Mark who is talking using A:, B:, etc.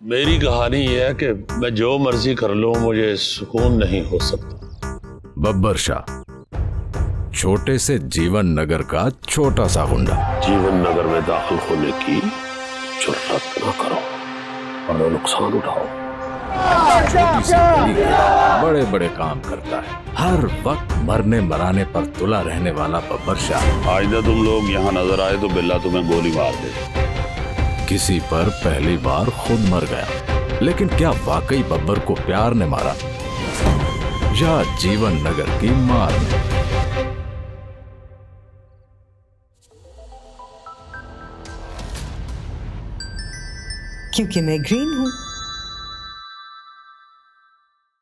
A: मेरी कहानी यह है कि मैं जो मर्ज़ी कर लूँ मुझे सुकून नहीं हो सकता।
B: बब्बर शाह छोटे से जीवन नगर का छोटा सा गुंडा
A: जीवन नगर में दाखिल होने की जुर्रत न करो और नुकसान उठाओ।
B: बड़े बड़े काम करता है। हर वक्त मरने मराने पर तुला रहने वाला बब्बर शाह।
A: आइंदा तुम लोग यहाँ नज़र आए तो बिल्ला तुम्हें गोली मार दे।
B: किसी पर पहली बार खुद मर गया। लेकिन क्या वाकई बब्बर को प्यार ने मारा? या जीवन नगर की मार ने?
C: क्योंकि मैं ग्रीन हूँ।